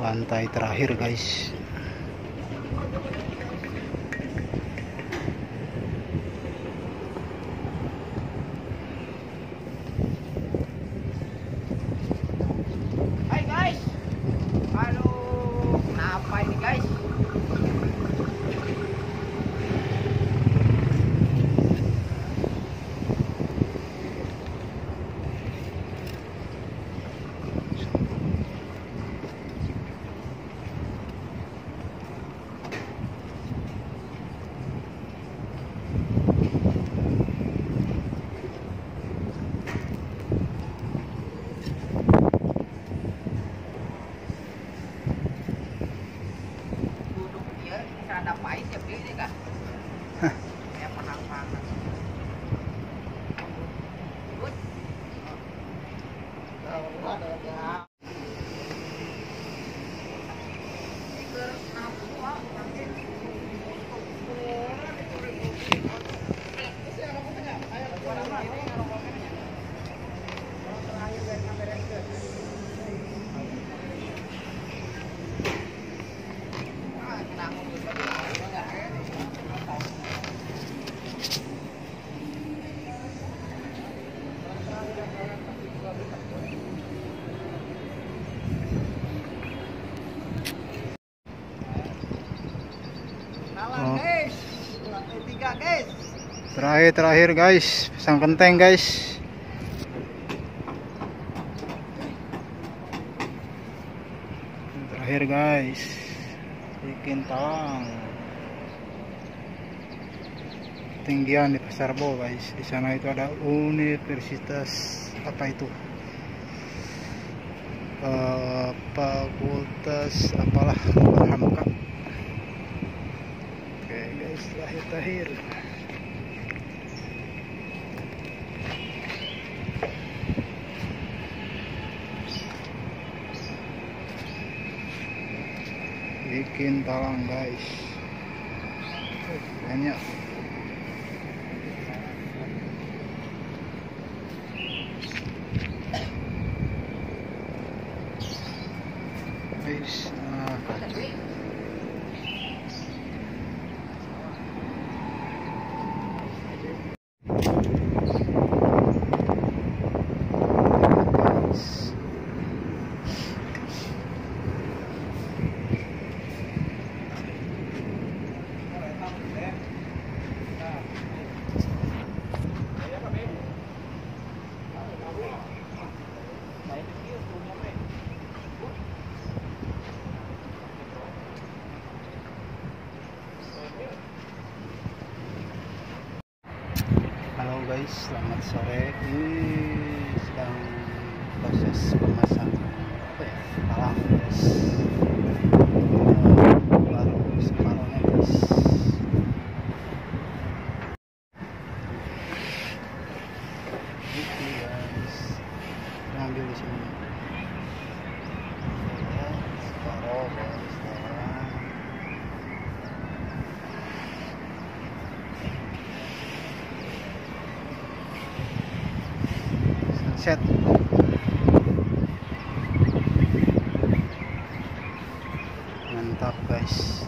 lantai terakhir guys làm máy thì đi đấy cả em còn hàng vàng terakhir terakhir guys. Pisang kenteng guys. Terakhir guys. Bikin talang tinggian di pasar bo guys. Di sana itu ada universitas. Apa itu? Eh, fakultas apalah Hamka oke guys. Terakhir terakhir bikin talang guys banyak guys nah. Guys, selamat sore. Ini sedang proses pemasangan apa ya? Guys. Eh, Baru separuhnya guys. Gitu guys. Ngambil di sini. Ya, Separuh guys. talang. Sunset mantap guys